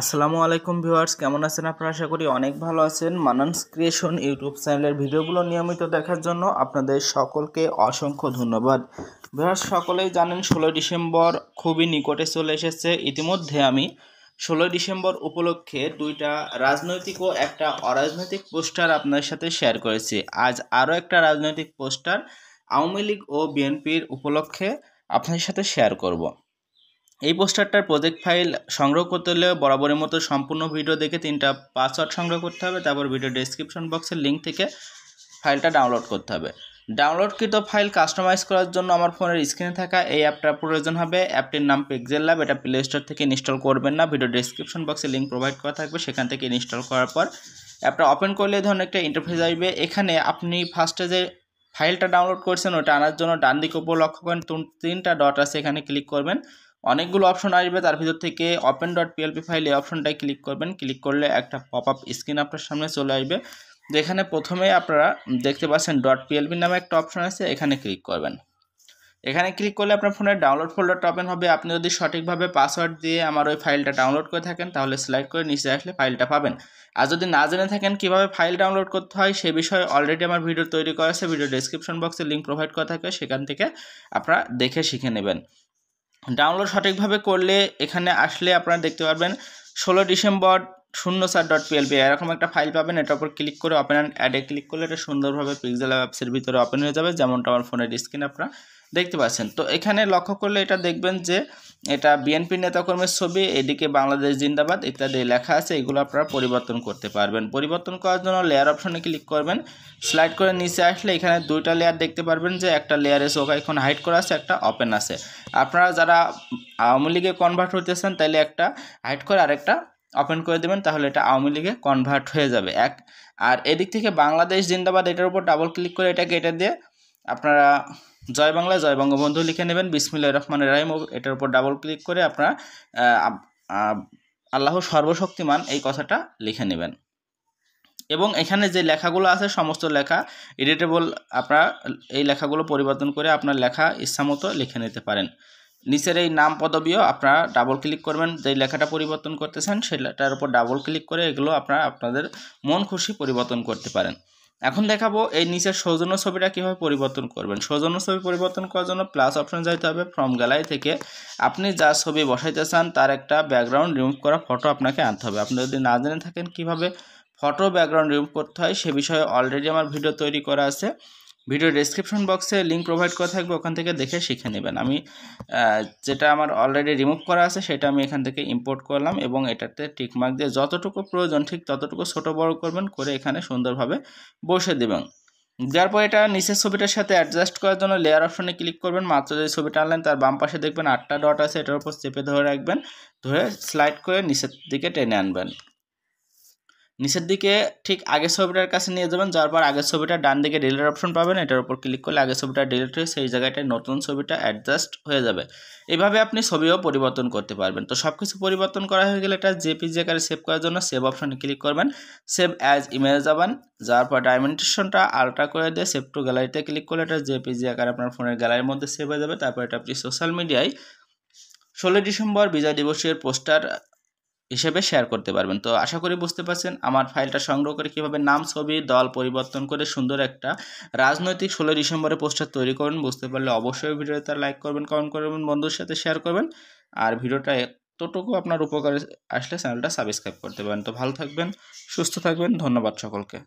আসসালামু আলাইকুম ভিউয়ার্স, কেমন আছেন আপনারা? আশা করি অনেক ভালো আছেন। মানান্স ক্রিয়েশন ইউটিউব চ্যানেলের ভিডিওগুলো নিয়মিত দেখার জন্য আপনাদের সকলকে অসংখ্য ধন্যবাদ। ভিউয়ার্স, সকলেই জানেন ষোলোই ডিসেম্বর খুবই নিকটে চলে এসেছে। ইতিমধ্যে আমি ষোলোই ডিসেম্বর উপলক্ষে দুইটা রাজনৈতিক ও একটা অরাজনৈতিক পোস্টার আপনাদের সাথে শেয়ার করেছি। আজ আরও একটা রাজনৈতিক পোস্টার আওয়ামী লীগ ও বিএনপির উপলক্ষে আপনাদের সাথে শেয়ার করব। এই পোস্টারটার প্রজেক্ট ফাইল সংগ্রহ করতে হলে বরাবরের মতো সম্পূর্ণ ভিডিও দেখে তিনটা পাসওয়ার্ড সংগ্রহ করতে হবে, তারপর ভিডিও ডেসক্রিপশন বক্সের লিঙ্ক থেকে ফাইলটা ডাউনলোড করতে হবে। ডাউনলোডকৃত ফাইল কাস্টমাইজ করার জন্য আমার ফোনের স্ক্রিনে থাকা এই অ্যাপটা প্রয়োজন হবে। অ্যাপটির নাম পিক্সেল ল্যাব এটা প্লে স্টোর থেকে ইনস্টল করবেন না। ভিডিও ডেসক্রিপশন বক্সে লিঙ্ক প্রোভাইড করা থাকবে, সেখান থেকে ইনস্টল করার পর অ্যাপটা ওপেন করলে ধরুন একটা ইন্টারফেস আসবে। এখানে আপনি ফার্স্টে যে ফাইলটা ডাউনলোড করছেন, ওটা আনার জন্য ডান দিকে উপর লক্ষ্য করেন, তিনটা ডট আছে, এখানে ক্লিক করবেন। অনেকগুলো অপশন আসবে, তার ভিতর থেকে ওপেন ডট পিএলপি ফাইল এই অপশনটায় ক্লিক করবেন। ক্লিক করলে একটা পপ আপ স্ক্রিন আপনার সামনে চলে আসবে। যেখানে প্রথমে আপনারা দেখতে পাচ্ছেন. ডট পিএলপি নামে একটা অপশন আছে, এখানে ক্লিক করবেন। এখানে ক্লিক করলে আপনার ফোনের ডাউনলোড ফোল্ডারটা ওপেন হবে। আপনি যদি সঠিকভাবে পাসওয়ার্ড দিয়ে আমার ওই ফাইলটা ডাউনলোড করে থাকেন, তাহলে সিলেক্ট করে নিচে আসলে ফাইলটা পাবেন। আর যদি না জেনে থাকেন কীভাবে ফাইল ডাউনলোড করতে হয়, সে বিষয়ে অলরেডি আমার ভিডিও তৈরি করা আছে। ভিডিও ডিসক্রিপশন বক্সে লিঙ্ক প্রোভাইড করা থাকে, সেখান থেকে আপনারা দেখে শিখে নেবেন। ডাউনলোড সঠিকভাবে করলে এখানে আসলে আপনারা দেখতে পারবেন ষোলো ডিসেম্বর শূন্য চার ডট পিএলপি এরকম একটা ফাইল পাবেন। এটার উপর ক্লিক করে ওপেন অ্যান্ড অ্যাডে ক্লিক করলে এটা সুন্দরভাবে পিক্সেল অ্যাপসের ভিতরে ওপেন হয়ে যাবে। যেমনটা আমার ফোনের স্ক্রিন আপনারা দেখতে পাচ্ছেন। তো এখানে লক্ষ্য করলে এটা দেখবেন যে এটা বিএনপি নেতাকর্মের ছবি, এদিকে বাংলাদেশ জিন্দাবাদ ইত্যাদি লেখা আছে, এগুলো আপনারা পরিবর্তন করতে পারবেন। পরিবর্তন করার জন্য লেয়ার অপশনে ক্লিক করবেন। স্লাইড করে নিচে আসলে এখানে দুইটা লেয়ার দেখতে পারবেন যে একটা লেয়ারে চোখ এখন হাইড করা আছে, একটা ওপেন আছে। আপনারা যারা আওয়ামী লীগে কনভার্ট হইতেছেন তাহলে একটা হাইড করে আরেকটা ওপেন করে দেবেন, তাহলে এটা আওয়ামী লীগে কনভার্ট হয়ে যাবে। এক, আর এদিক থেকে বাংলাদেশ জিন্দাবাদ, এটার উপর ডাবল ক্লিক করে এটা কেটে দিয়ে আপনারা জয় বাংলা, জয় বঙ্গবন্ধু লিখে নেবেন। বিসমিল্লা রহমান রাহিম। এটার উপর ডাবল ক্লিক করে আপনারা আল্লাহ সর্বশক্তিমান এই কথাটা লিখে নেবেন। এবং এখানে যে লেখাগুলো আছে, সমস্ত লেখা এডিটেবল আপনারা এই লেখাগুলো পরিবর্তন করে আপনার লেখা ইচ্ছামতো লিখে নিতে পারেন। নিচের এই নাম পদবীও আপনারা ডাবল ক্লিক করবেন। যে লেখাটা পরিবর্তন করতেছেন, সেটার উপর ডাবল ক্লিক করে এগুলো আপনারা আপনাদের মন খুশি পরিবর্তন করতে পারেন। এখন দেখাবো এই নিচের সৌজন্য ছবিটা কীভাবে পরিবর্তন করবেন। সৌজন্য ছবি পরিবর্তন করার জন্য প্লাস অপশন যাইতে হবে ফ্রম গ্যালারি থেকে। আপনি যা ছবি বসাইতে চান তার একটা ব্যাকগ্রাউন্ড রিমুভ করা ফটো আপনাকে আনতে হবে। আপনি যদি না জেনে থাকেন কীভাবে ফটো ব্যাকগ্রাউন্ড রিমুভ করতে হয় সে বিষয়ে অলরেডি আমার ভিডিও তৈরি করা আছে। ভিডিও ডেসক্রিপশন বক্সে লিঙ্ক প্রোভাইড করা থাকবে, ওখান থেকে দেখে শিখে নেবেন। আমি যেটা আমার অলরেডি রিমুভ করা আছে, সেটা আমি এখান থেকে ইম্পোর্ট করলাম এবং এটাতে টিকমার্ক দিয়ে যতটুকু প্রয়োজন, ঠিক ততটুকু ছোট বড় করবেন, করে এখানে সুন্দরভাবে বসে দেবেন। দেওয়ার পর এটা নিচের ছবিটার সাথে অ্যাডজাস্ট করার জন্য লেয়ার অপশনে ক্লিক করবেন। মাত্র যে ছবিটা আনলেন, তার বাম পাশে দেখবেন আটটা ডট আছে, এটার উপর চেপে ধরে রাখবেন। ধরে স্লাইড করে নিচের দিকে টেনে আনবেন। নিচের দিকে ঠিক আগের ছবিটার কাছে নিয়ে যাবেন, যাওয়ার পর আগের ছবিটা ডান দিকে ডিলেট অপশন পাবেন, এটার উপর ক্লিক করলে আগের ছবিটা ডিলিট হয়ে সেই জায়গাটায় নতুন ছবিটা অ্যাডজাস্ট হয়ে যাবে। এভাবে আপনি ছবিও পরিবর্তন করতে পারবেন। তো সব কিছু পরিবর্তন করা হয়ে গেলে এটা জেপিজি আকারে সেভ করার জন্য সেভ অপশনে ক্লিক করবেন। সেভ অ্যাজ ইমেজ যাবেন, যাওয়ার পর ডাইমেনটেশনটা আলট্রা করে দিয়ে সেভ টু গ্যালারিতে ক্লিক করলে এটা জেপিজি আকারে আপনার ফোনের গ্যালারির মধ্যে সেভ হয়ে যাবে। তারপর এটা আপনি সোশ্যাল মিডিয়ায় ষোলোই ডিসেম্বর বিজয় দিবসের পোস্টার হিসেবে শেয়ার করতে পারবেন। তো আশা করি বুঝতে পারছেন, আমার ফাইলটা সংগ্রহ করে কীভাবে নাম, ছবি, দল পরিবর্তন করে সুন্দর একটা রাজনৈতিক ষোলো ডিসেম্বরে পোস্টার তৈরি করবেন, বুঝতে পারলে অবশ্যই ভিডিওতে লাইক করবেন কমেন্ট করবেন বন্ধুর সাথে শেয়ার করবেন। আর ভিডিওটা এতটুকু আপনার উপকারে আসলে চ্যানেলটা সাবস্ক্রাইব করতে পারেন। তো ভালো থাকবেন, সুস্থ থাকবেন, ধন্যবাদ সকলকে।